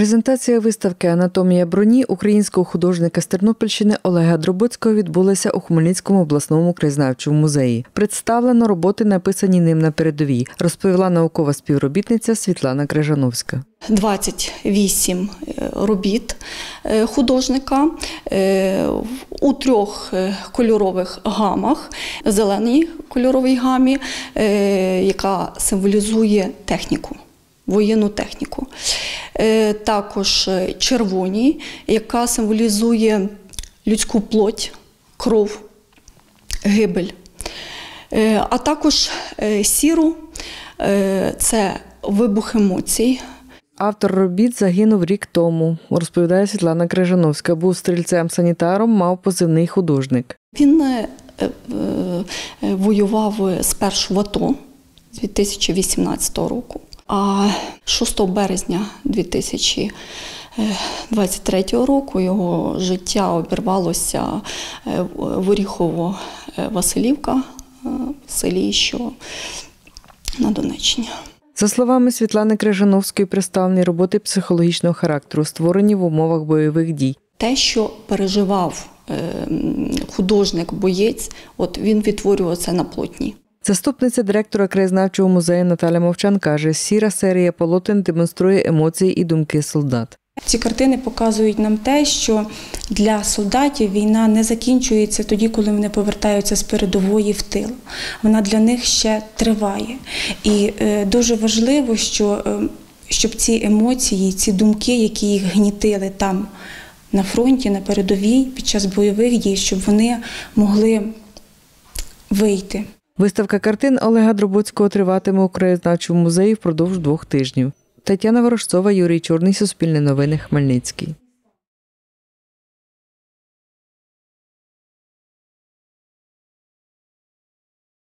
Презентація виставки Анатомія броні українського художника з Тернопільщини Олега Дробоцького відбулася у Хмельницькому обласному краєзнавчому музеї. Представлено роботи, написані ним на передовій, розповіла наукова співробітниця Світлана Крижановська. 28 е, робіт е, художника е, у трьох кольорових гамах. Зеленій кольоровій гамі, яка символізує техніку, воєнну техніку. Е, Також е, червоній, яка символізує людську плоть, кров, гибель. Е, А також сіру це вибух емоцій, Автор робіт загинув рік тому, розповідає Світлана Крижановська. Був стрільцем-санітаром, мав позивний художник. Він воював спершу в АТО з 2018 року, а 6 березня 2023 року його життя обірвалося е, в Оріхово-Василівка, е, в селі, що на Донеччині. За словами Світлани Крижановської, представлені роботи психологічного характеру, створені в умовах бойових дій. Те, що переживав е, художник-боєць, от він відтворював це на плотні. Заступниця директора краєзнавчого музею Наталя Мовчан каже, сіра серія полотен демонструє емоції і думки солдат. Ці картини показують нам те, що для солдатів війна не закінчується тоді, коли вони повертаються з передової в тил. Вона для них ще триває. І е, дуже важливо, що, е, щоб ці емоції, ці думки, які їх гнітили там на фронті, на передовій під час бойових дій, щоб вони могли вийти. Виставка картин Олега Дробоцького триватиме у краєзнавчому музеї впродовж двох тижнів. Тетяна Ворожцова, Юрій Чорний, Суспільне новини, Хмельницький.